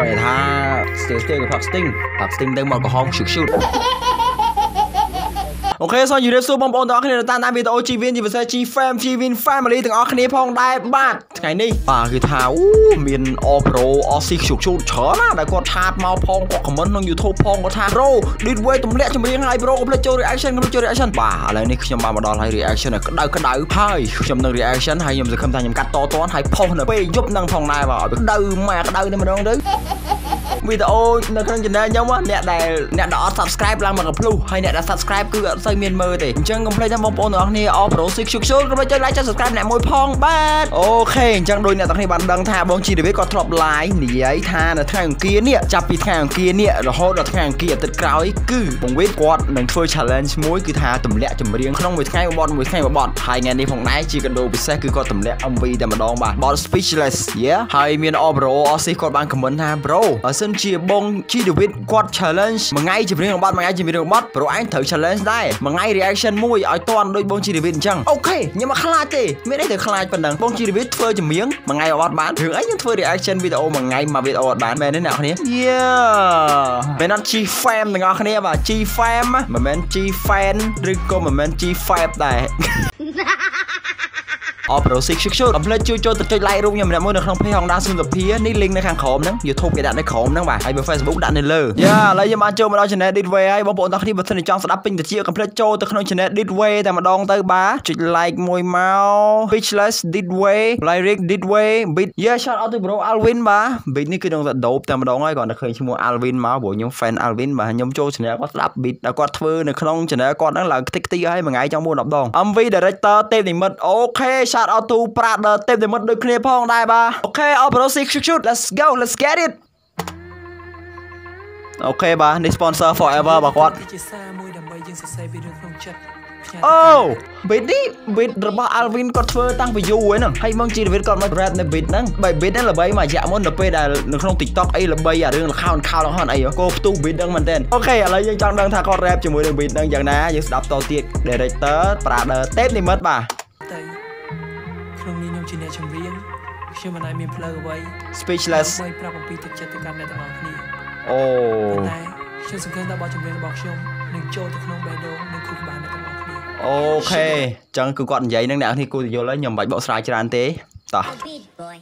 ចង់និយាយថា still still ផាក់ sting ផាក់ sting ទៅមកកំហង shoot shoot អូខេសូមជម្រាបសួរបងប្អូនទាំងអស់គ្នាតាមតាមវីដេអូ G-Win ជាពិសេស G-Fam G-Win Family ទាំងអស់គ្នាផងដែរបាទថ្ងៃនេះបាទគឺថាអូមាន All Pro Aussie ខ្ជុកជូតច្រើនណាស់ដែលគាត់ឆាតមកផងគាត់ comment ក្នុង YouTube ផងគាត់ថា Bro Did way ទម្លាក់ចម្រៀងហើយ Bro កុំភ្លេចចូល reaction កុំភ្លេចចូល reaction បាទឥឡូវនេះខ្ញុំបានមកដល់ហើយ reaction ក្តៅក្តៅហើយខ្ញុំនឹង reaction ហើយខ្ញុំសង្ឃឹមថាខ្ញុំកាត់តតាន់ហើយផុសនៅពេលយប់នឹងផងដែរបាទឲ្យក្តៅម៉ែក្តៅតែម្ដងទៅវីដេអូនៅក្នុង channel ខ្ញុំអ្នកដែលអ្នកដែលអត់ subscribe ឡើងមកកំភ្លុះហើយអ្នកដែល subscribe គឺអត់សូវមានមើលទេអញ្ចឹងកុំភ្លេចថាបងប្អូនទាំងអស់គ្នាអ Pro 6 Shoot Shoot កុំភ្លេចចុច like ចុច subscribe អ្នកមួយផងបាទអូខេអញ្ចឹងដូចអ្នកទាំងគ្នាបានដឹងថាបងជីរីវិគាត់ធ្លាប់ live និយាយថានៅថ្ងៃអង្គារនេះចាប់ពីថ្ងៃអង្គារនេះរហូតដល់ថ្ងៃអង្គារអាទិត្យក្រោយគឺបងវិតគាត់នឹងធ្វើ challenge មួយគឺថាទម្លាក់ចម្រៀងក្នុងមួយថ្ងៃមួយបទមួយថ្ងៃមួយបទហើយថ្ងៃនេះផងដែរជាកដោពិសេសគឺគាត់ទម្លាក់ MV តែម្ដងបាទបទ speechless yeah ហើយមានអ Pro អស៊ីគាត់បាន comment ថា bro បើសិនជាបងជីដេវីតគាត់ challenge មួយថ្ងៃចម្រៀងរបស់មួយថ្ងៃចម្រៀងរបស់ព្រោះឯងត្រូវ challenge ដែរមួយថ្ងៃ reaction មួយឲ្យតន់ដូចបងជីដេវីតអញ្ចឹងអូខេខ្ញុំមកខ្លាចទេមានអីទៅខ្លាចប៉ុណ្ណឹងបងជីដេវីតធ្វើចម្រៀងមួយថ្ងៃអត់បានរឿងអីខ្ញុំធ្វើ reaction វីដេអូមួយថ្ងៃមួយវីដេអូអត់បានមែនទេអ្នកនរគ្នា Yeah មែនអត់ G fam ទាំងអស់គ្នាបាទ G fam មិនមែន G fan ឬក៏មិនមែន G fab ដែរ អបរ៉ូស៊ីកឈឹកឈុតកុំភ្លេចជួយចូលទៅចុច like រូបខ្ញុំម្នាក់មួយនៅក្នុង page Honda សុនសុភានេះ link នៅខាងក្រោមហ្នឹង YouTube គេដាក់នៅក្រោមហ្នឹងបាទហើយបើ Facebook ដាក់នៅលើយ៉ាឥឡូវយើងបានចូលមកដល់ channel Ditway ហើយបងប្អូនទាំងគ្នាបើសិនជាចង់ស្ដាប់ពេញតិចកុំភ្លេចចូលទៅក្នុង channel Ditway តែម្ដងទៅបាទចុច like មួយមក Speechless Ditway Lyric Ditway beat yeah shout out to bro Alvin បាទ beat នេះគឺនឹងតែ dope តែម្ដងហើយគាត់តែឃើញឈ្មោះ Alvin មកព្រោះខ្ញុំ fan Alvin បាទខ្ញុំចូល channel គាត់ស្ដាប់ beat ដែលគាត់ធ្វើនៅក្នុង channel គាត់ហ្នឹងឡើងខ្ទេចខ្ទីហើយមួយថ្ងៃចង់មួយ10ដង MV director ទេពនិមិត្តអូខេ shout out to ប្រាដទេពនិមិត្តដូចគ្នាផងដែរបាទអូខេអបរ៉ូស៊ី shoot shoot let's go let's get it okay បាទនេះ sponsor forever បាទគាត់ជាសារមួយដើម្បីយើងសរសេរពីរឿងក្នុងចិត្តផ្ញើអូ beat នេះ beat របស់ Alvin គាត់ធ្វើតាំងពីយូរហើយហ្នឹងហើយមកជីវិតគាត់មក rap នៅ beat ហ្នឹងបើ beat ហ្នឹងល្បីមួយរយៈមុននៅពេលដែលនៅក្នុង TikTok អីល្បីអារឿងលខោនខោលខោនអីគោផ្ទុះ beat ហ្នឹងមែនតើ okay ឥឡូវយើងចង់ដឹងថាគាត់ rap ជាមួយនឹង beat ហ្នឹងយ៉ាងណាយើងស្ដាប់តទៀត director ប្រាដទេពនិមិត្តបាទទៅក្នុងនេះខ្ញុំ ជាអ្នកចម្រៀងខ្ញុំមិនអាចមានផ្លូវអ្វី speechless ដើម្បីប្រាប់អំពីទឹកចិត្តទៅកាន់អ្នកទាំងអស់គ្នាអូប៉ុន្តែខ្ញុំសង្ឃឹមថាបទចម្រៀងរបស់ខ្ញុំនឹងចូលទៅក្នុងបេះដូងនិងខួរក្បាលអ្នកទាំងអស់គ្នាអូខេអញ្ចឹងគឺគាត់និយាយនឹងអ្នកនរគ្នាគួរទៅយល់ហើយខ្ញុំមិនបាច់បកស្រាយច្រើនទេតោះ Beat boy.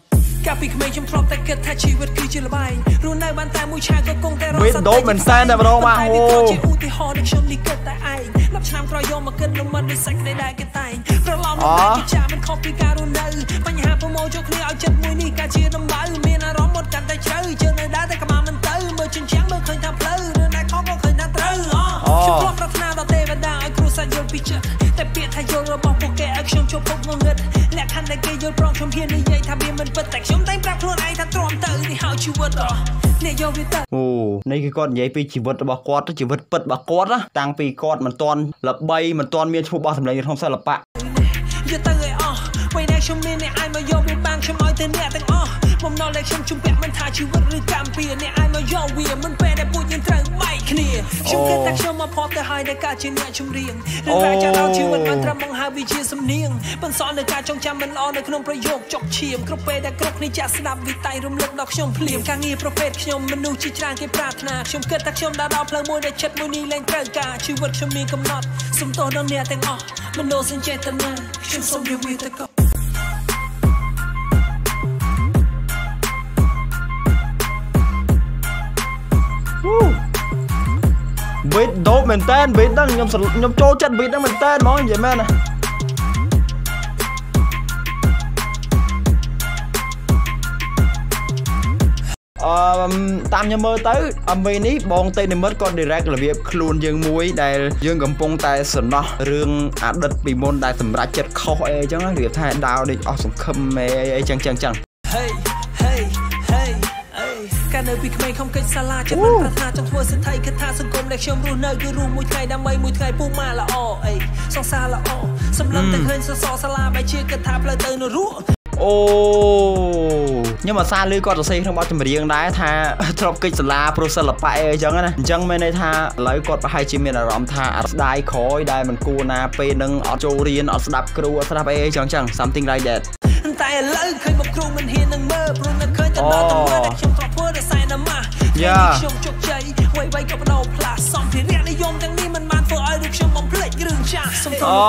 កាលពីក្មេងខ្ញុំធ្លាប់តែគិតថាជីវិតគឺជាល្បែងរស់នៅបានតែមួយឆាកក៏គង់តែរក Beat dope មែនសែនតែម្ដងបាទអូជាឧទាហរណ៍ដែលខ្ញុំនេះគិតតែឯង10ឆ្នាំក្រោយយកមកគិតលំមិនដូចសាច់នៃដែលគេតែងប្រឡំនឹងតែជាចាមិនខុសពីការរស់នៅបញ្ហាប្រមូលចូលគ្នាឲ្យចិត្តមួយនេះការជាដំបៅមានអារម្មណ៍មុតកាន់តែជ្រៅជើងនៅដែរតែក្បាលមិនទៅមើលជញ្ជាំងមើលឃើញថាផ្លូវរឿងដែលខុសក៏ឃើញថាត្រូវអខ្ញុំធ្លាប់ប្រាថ្នាដល់ទេវតាឲ្យគ្រួសារយល់ពីចិត្តតែពាក្យថាយល់របស់ពួកគេឲ្យខ្ញុំជួបពុកងងឹតលក្ខខណ្ឌដែលគេយល់ព្រមខ្ញុំហ៊ាននិយាយថាវាមិនពិ តតែខ្ញុំតែងប្រាប់ខ្លួនឯងថាទ្រាំទៅនេះហើយជីវិតអស់អ្នកយកវាទៅអូនេះគឺគាត់និយាយពីជីវិតរបស់គាត់ជីវិតពិតរបស់គាត់ណាតាំងពីគាត់មិនទាន់ល្បីមិនទាន់មានឈ្មោះបោះសម្លេងក្នុងសិល្បៈយកទៅឲ្យអស់ពេលដែលខ្ញុំមានអ្នកអាចមកយកវាបានខ្ញុំឲ្យទៅអ្នកទាំងអស់ បំណុលដែលខ្ញុំជំពាក់មិនថាជីវិតឬកម្មពីអ្នកអាចមកយកវាមិនពេលដែលពួកយើងត្រូវបែកគ្នាខ្ញុំគិតថាខ្ញុំមកផតទៅឲ្យតែការជាអ្នកចម្រៀងរឿងរ៉ាវចាស់ដល់ជីវិតបានត្រឹមបង្ហើបវាជាសំនៀងបន្សល់នៅការចងចាំមិនល្អនៅក្នុងប្រយោគចុកឈាមគ្រប់ពេលដែលគ្រប់គ្នាចាក់ស្ដាប់វិតៃរំលឹកដល់ខ្ញុំភ្លាមការងារប្រភេទខ្ញុំមនុស្សជាច្រើនគេប្រាថ្នាខ្ញុំគិតថាខ្ញុំដើរដល់ផ្លូវមួយដែលចិត្តមួយនេះលែងត្រូវការជីវិតខ្ញុំមានកំណត់សុំទោសដល់អ្នកទាំងអស់មនោសញ្ចេតនាខ្ញុំសូមរៀបវាទៅក៏ beat dope មែនតើ beat ហ្នឹងខ្ញុំស្រខ្ញុំចូលចិត្ត beat ហ្នឹងមែនតើហ្មងនិយាយមែនណាអឺតាមខ្ញុំមើលទៅ MV នេះបងតេនិមិត្តគាត់ direct របៀបខ្លួនយើងមួយដែលយើងកំពុងតែសំណោះរឿងអតីតពីមុនដែលសម្រាប់ចិត្តខុសអីអញ្ចឹងរបៀបថាដាវដូចអស់សង្ឃឹមអីអីចឹងចឹងចឹង Hey hey hey អេ កាលនៅពីក្មេងខំកិច្ចសាលាចិត្តមិនប្រាថ្នាចង់ធ្វើសិទ្ធិគិតថាសង្គមដែលខ្ញុំរស់នៅគឺរស់មួយថ្ងៃដើម្បីមួយថ្ងៃពូម៉ាល្អអីសង្សារល្អសម្លឹងតែឃើញសសរសាលាបែជាគិតថាផ្លូវទៅនរកអូខ្ញុំអាសាលឺគាត់សរសេរក្នុងបទចម្រៀងដែរថាធ្លាប់កិច្ចសាលាព្រោះសិល្បៈអីអញ្ចឹងណាអញ្ចឹងមានន័យថាឥឡូវគាត់ប្រហែលជាមានអារម្មណ៍ថាអាស្ដាយក្រោយដែលមិនគួរណាពេលនឹងអត់ចូលរៀនអត់ស្ដាប់គ្រូអត់ស្ដាប់អីអីចឹងចឹង something like that តែឥឡូវឃើញមកគ្រូមិនហ៊ាននឹងមើលព្រោះនៅឃើញតែដល់តែមើលដែលខ្ញុំធ្លាប់ធ្វើតែសែនណាម៉ាខ្ញុំជោគជ័យអ្វីៗក៏បដូរផ្លាស់សំភារៈនិយមទាំងនេះមិនបានធ្វើឲ្យរូបខ្ញុំបំភ្លេចរឿងចាស់សំទោសអូ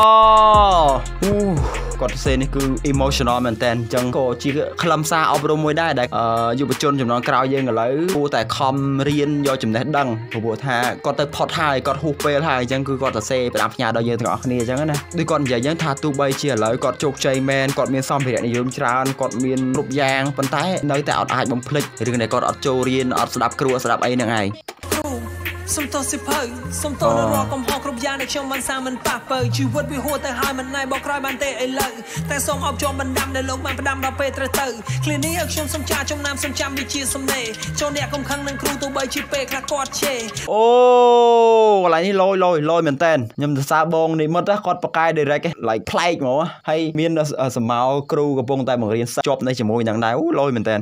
អូ គាត់សរសេរនេះគឺ emotional មែនតើអញ្ចឹងក៏ជាខ្លឹមសារអប់រំមួយដែរដែលអឺយុវជនចំនួនក្រោយយើងឥឡូវគួរតែខំរៀនយកចំណេះដឹងព្រោះថាគាត់ទៅផុតហើយគាត់ហួសពេលហើយអញ្ចឹងគឺគាត់សរសេរផ្ដាំផ្ញើដល់យើងទាំងអស់គ្នាអញ្ចឹងណាដូចគាត់និយាយអញ្ចឹងថាទោះបីជាឥឡូវគាត់ជោគជ័យមែនគាត់មានសម្ភារៈនិយមច្រើនគាត់មានគ្រប់យ៉ាងប៉ុន្តែនៅតែអត់អាចបំភ្លេចរឿងដែលគាត់អត់ចូលរៀនអត់ស្ដាប់គ្រូអត់ស្ដាប់អីហ្នឹងឯងគ្រូ សំទោសសិភៅសំទោសនៅរាល់កំហុសគ្រប់យ៉ាងដែលខ្ញុំបានសាងមិនប៉ះពើជីវិតវាហួសទៅហើយមិនណៃបកក្រោយបានទេឥឡូវតែសូមអបជុំបណ្ដាំដែលលោកបានផ្ដាំដល់ពេលត្រូវទៅឃ្លានេះឲ្យខ្ញុំសំចាចំណាំសំចាំវាជាសំណេរចូលអ្នកកំខឹងនឹងគ្រូទោះបីជាពេលខ្លះគាត់ជេរអូកន្លែងនេះលយលយលយមែនតើខ្ញុំសរសើរបងនិមិត្តគាត់បកកាយ direct ឯង like ប្លែកហ្មងហើយមានសមោគ្រូកំពុងតែបង្រៀនសិស្សជាប់នៅជាមួយនឹងដែរអូលយមែនតើ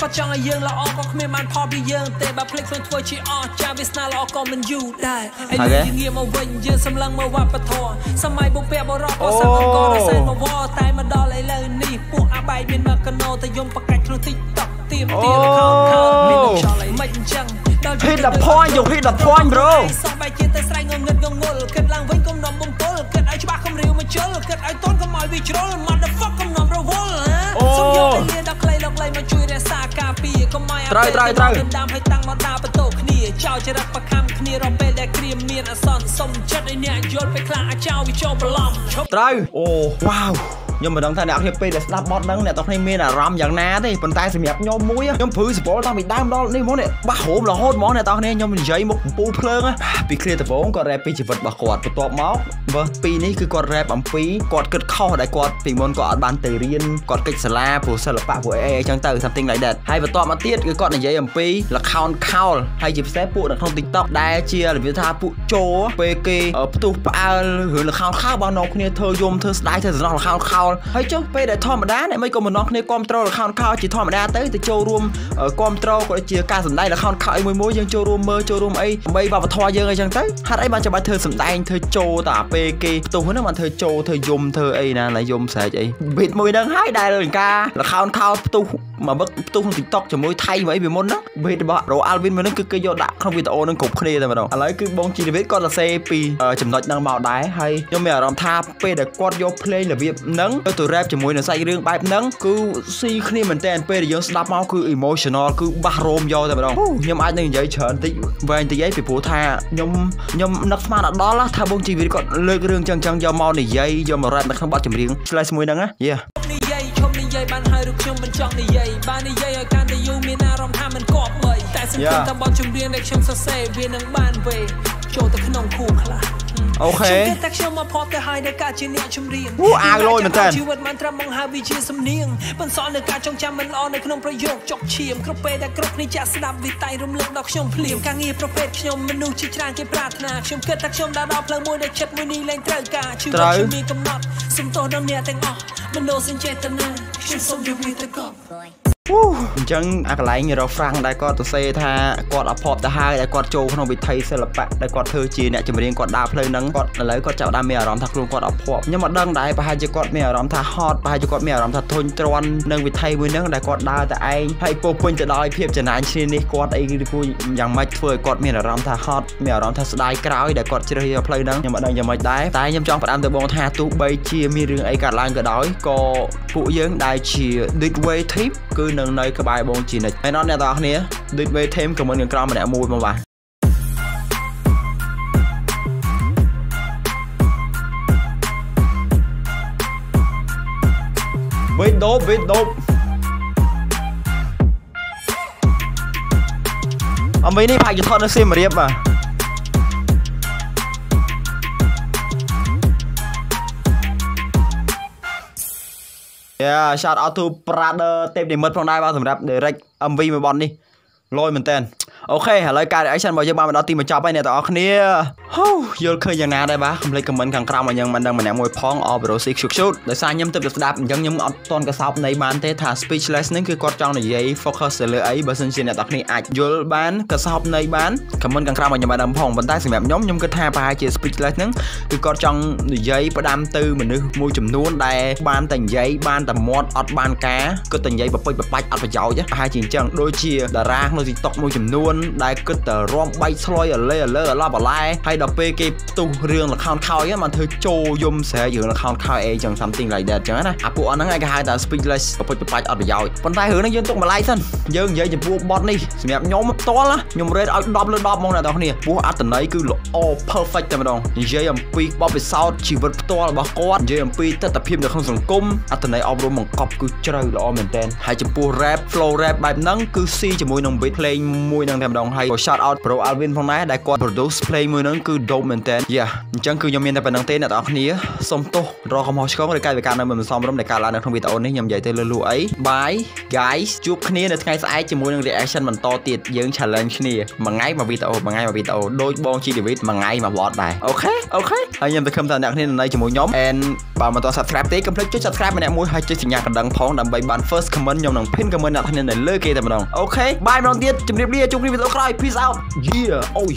គាត់ចង់ឲ្យយើងល្អក៏គ្មានបានផលពីយើងទេបើភ្លេចខ្លួនធ្វើជាអស់ចាវាស្នាល្អក៏មិនយូរដែរហើយយើងងាកមកវិញយើងសម្លឹងមើលវប្បធម៌សម័យបុព្វបុរសក៏សាប់អង្គរសែនមកវល់តែមកដល់ឥឡូវនេះពួកអាបែកមានមកកណោទៅយំបកាច់ក្នុង TikTok ទៀមទៀមខោខោមាននឹងឆ្លៃមិនអញ្ចឹងដល់ hit the point យក hit the point bro សំបែកជាតែស្រែងងងឹតងងល់គិតឡើងវិញកុំនំបំពល់គិតឲ្យច្បាស់កុំរាវមកជុលគិតឲ្យតូនកុំឲ្យវាជ្រុល motherfuck កុំនំរវល់សូមយកទៅ លាដល់ខ្លីលោកលៃមកជួយរក្សាការពារកុំឲ្យត្រូវត្រូវត្រូវដាំឲ្យតាំងមកដាបន្ទោគ្នាចោលចរិតប្រខំគ្នារំពេលដែលគ្រាមមានអសន្នសុំចិត្តឲ្យអ្នកយល់ពេលខ្លះអាចោលវាចូលប្រឡំឈប់ត្រូវអូវ៉ាវ ខ្ញុំមិនដឹងថាអ្នកគ្នាពេលដែលស្ដាប់បទហ្នឹងអ្នកទាំងគ្នាមានអារម្មណ៍យ៉ាងណាទេប៉ុន្តែសម្រាប់ខ្ញុំមួយខ្ញុំព្រឺសពលតាំងពីដើមដល់នេះហ្មងនេះបាស់ហូមរហូតហ្មងអ្នកទាំងគ្នាខ្ញុំនិយាយមុខកំពូលភ្លើងពីគ្រាដំបូងគាត់រ៉េបពីជីវិតរបស់គាត់បន្ទាប់មកបើពីនេះគឺគាត់រ៉េបអំពីគាត់គិតខុសដែលគាត់ពីមុនគាត់អត់បានទៅរៀនគាត់កិច្ចសាលាព្រោះសិល្បៈព្រោះអីអីចឹងទៅ something like that ហើយបន្ទាប់មកទៀតគឺគាត់និយាយអំពី account ខោលហើយជាពិសេសពួកនៅក្នុង TikTok ដែលជារបៀបថាពួកជោពេលគេផ្ទុះផ្អើលរឿង account ខោលបងនាំគ្នាធ្វើយំធ្វើស្ដាយធ្វើសំណោះ account ខោលហើយចុះពេលដែលធម្មតាអ្នកមិនក៏មិននាំគ្នាគ្រប់ត្រូល account ខោលជាធម្មតាទៅទៅចូលរួមគ្រប់ត្រូលក៏ជាការសម្ដែង account ខោលអីមួយមួយយើងចូលរួមមើលចូលរួមអីដើម្បីវប្បធម៌យើងអីចឹងទៅហេតុអីបានចាំបាច់ធ្វើសម្ដែងធ្វើចូលតែអាពេលគេផ្ទុះហ្នឹងបានធ្វើចូលធ្វើយំធ្វើអីណាឡើយយំស្រែកអី beat មួយហ្នឹងហើយដែលការ account ខោលផ្ទុះមកវឹកផ្ទុះក្នុង TikTok ជាមួយថៃមកអីពីមុនហ្នឹង beat របស់ Ro Alvin មួយហ្នឹងគឺគេយកដាក់ក្នុងវីដេអូហ្នឹងគ្រប់គ្នាតែម្ដងឥឡូវគឺបងជីវិតគាត់សរសេរពីចំណុចហ្នឹងមកដែរហើយខ្ញុំមានអារម្មណ៍ថាពេលដែលគាត់យក play របៀបហ្នឹងទៅទៅ rap ជាមួយនឹងសាច់រឿងបែបហ្នឹងគឺស៊ីគ្នាមែនតើពេលដែលយើងស្ដាប់មកគឺ emotional គឺបាសរោមយកតែម្ដងខ្ញុំអាចនឹងនិយាយច្រើនតិចវែងតិចអីពីព្រោះថាខ្ញុំខ្ញុំនឹកស្មានដល់ថាបងជីវិតគាត់លើករឿងចឹងចឹងយកមកនិយាយយកមក rap នៅក្នុងបទចម្រៀង slash មួយហ្នឹងណាយេនិយាយឈ ប់និយាយបានហើយរូបខ្ញុំមិនចង់និយាយបាននិយាយឲ្យកាន់តែយូរមានអារម្មណ៍ថាមិនគប់បីតែសង្ឃឹមថាបទចម្រៀងដែលខ្ញុំសរសេរវានឹងបានវេ ចូលទៅក្នុងខួរខ្លះអូខេខ្ញុំគិតតែខ្ញុំមកផប់ទៅហើយដែលការជាអ្នកចម្រៀងអូអាវលយមែនតើជីវិតមិនត្រឹមបង្ហើបវាជាសំនៀងបន្សល់នៅការចងចាំមិនល្អនៅក្នុងប្រយោគចុកឈាមគ្រប់ពេលដែលគ្រប់គ្នាចាក់ស្ដាប់វាតែរំលឹកដល់ខ្ញុំភ្លាមការងារប្រភេទខ្ញុំមនុស្សជាច្រើនគេប្រាថ្នាខ្ញុំគិតថាខ្ញុំដើរដល់ផ្លូវមួយដែលចិត្តមួយនេះលែងត្រូវការជីវិតខ្ញុំមានកំណត់សំទោសដល់អ្នកទាំងអស់មនុស្សសេចចេតនាខ្ញុំសូមយកវាទៅកប់ អញ្ចឹងអាកន្លែងរ៉ូហ្វ្រាំងដែលគាត់ទៅសេថាគាត់អភ័ព្វទៅហើយដែលគាត់ចូលក្នុងវិថីសិល្បៈដែលគាត់ធ្វើជាអ្នកចម្រៀងគាត់ដើរផ្លូវហ្នឹងគាត់ឥឡូវគាត់ចាប់ផ្ដើមមានអារម្មណ៍ថាខ្លួនគាត់អភ័ព្វខ្ញុំមិនដឹងដែរប្រហែលជាគាត់មានអារម្មណ៍ថាហត់ប្រហែលជាគាត់មានអារម្មណ៍ថាធុញទ្រាន់នឹងវិថីមួយហ្នឹងដែលគាត់ដើរតែឯងហើយពោពេញទៅដោយភាពចំណាញ់ឈ្នានេះគាត់អីគឺគួរយ៉ាងម៉េចធ្វើឲ្យគាត់មានអារម្មណ៍ថាហត់មានអារម្មណ៍ថាស្ដាយក្រោយដែលគាត់ជ្រើសរើសផ្លូវហ្នឹងខ្ញុំមិនដឹងយ៉ាងម៉េចដែរតែខ្ញុំចង់ផ្ដាំទៅបងថាទោះបីជាមានរឿងអីកើតឡើងក៏ដោយក៏ពួកយើងដែលជា Ditway Team គឺនឹងនៅក្បែរបងជានិច្ចហើយអត់អ្នកទាំងអស់គ្នា Ditway Team ក៏មិននឹងក្រោមម្នាក់មួយមកបាទ Wait dope wait dope អមីនេះប្រហែលជាថតនៅសៀមរាបបាទ យ៉ា shout out to brother ទេពនិមិត្តផងដែរបាទសម្រាប់ direct MV មួយបទនេះលយមែនតើ អូខេឥឡូវការ reaction របស់យើងបានមកដល់ទីបញ្ចប់ហើយអ្នកទាំងអស់គ្នាហូយល់ឃើញយ៉ាងណាដែរបាទកុំភ្លេច comment ខាងក្រោមឲ្យយើងមិនដឹងម្នាក់មួយផងអបរ៉ូស៊ី shoot shoot ដោយសារខ្ញុំទៅទៅស្ដាប់អញ្ចឹងខ្ញុំអត់តន់កសោបនៃបានទេថា speechless ហ្នឹងគឺគាត់ចង់និយាយ focus ទៅលើអីបើសិនជាអ្នកទាំងគ្នាអាចយល់បានកសោបនៃបាន comment ខាងក្រោមឲ្យខ្ញុំបានដឹងផងប៉ុន្តែសម្រាប់ខ្ញុំខ្ញុំគិតថាប្រហែលជា speechless ហ្នឹងគឺគាត់ចង់និយាយផ្ដាំទៅមនុស្សមួយចំនួនដែលបានតែនិយាយបានតែមាត់អត់បានការគាត់តែនិយាយបពេចបបាច់អត់ប្រយោជន៍ប្រហែលជាអញ្ចឹងដូចជាតារាក្នុង TikTok មួយចំនួន comment ដែលគិតតែរំបែកឆ្លយអលេអលើអឡាបឡាហើយដល់ពេលគេផ្ទុះរឿងលខោនខោចហ្នឹងมันធ្វើចូលយំស្រែករឿងលខោនខោចអីចឹង something like that ចឹងណាអាពួកអស់ហ្នឹងឯងគេហៅថា speechless ប្រពុចប្របាច់អត់ប្រយោជន៍ប៉ុន្តែរឿងហ្នឹងយើងទុកម្លាយសិនយើងនិយាយចំពោះបទនេះសម្រាប់ខ្ញុំផ្ទាល់ណាខ្ញុំ rate ឲ្យ10លើ10ហ្មងអ្នកនរគ្នាព្រោះអត្ថន័យគឺល្អ perfect តែម្ដងនិយាយអំពីបបពិសោធន៍ជីវិតផ្ទាល់របស់គាត់និយាយអំពីទស្សនវិជ្ជានៅក្នុងសង្គមអត្ថន័យអប់រំបង្កប់គឺជ្រៅល្អមែនតើហើយចំពោះ rap flow rap បែបហ្នឹងគឺស៊ីជាមួយនឹង beat playing មួយហ្នឹងតែម្ដងហើយក៏ shout out Pro Alvin ផងដែរដែលគាត់ produce play មួយហ្នឹងគឺ dope មែនតើយ៉ាអញ្ចឹងគឺខ្ញុំមានតែប៉ុណ្្នឹងទេអ្នកនរគ្នាសូមទោសរកកំហុសឆ្គងឬកាយវិការនៅមិនសមរម្យដែលកើតឡើងនៅក្នុងវីដេអូនេះខ្ញុំនិយាយទៅលឺលូអី bye guys ជួបគ្នានៅថ្ងៃស្អែកជាមួយនឹង reaction បន្តទៀតយើង challenge គ្នាមួយថ្ងៃមួយវីដេអូមួយថ្ងៃមួយវីដេអូដូចបង G David មួយថ្ងៃមួយវីដេអូ okay okay ហើយខ្ញុំទៅខំថាអ្នកគ្នានៅជាមួយខ្ញុំ and បើមិនទាន់ subscribe ទេកុំភ្លេចចុច subscribe ម្នាក់មួយហើយចុចសញ្ញាកណ្ដឹងផងដើម្បីបាន first comment ខ្ញុំនឹង pin comment អ្នកគ្នានៅលើគេតែម្ដង okay bye ម្ដងទៀតជម្រាបលាជួបគ្នាវីដេអូក្រោយ peace out yeah អូយ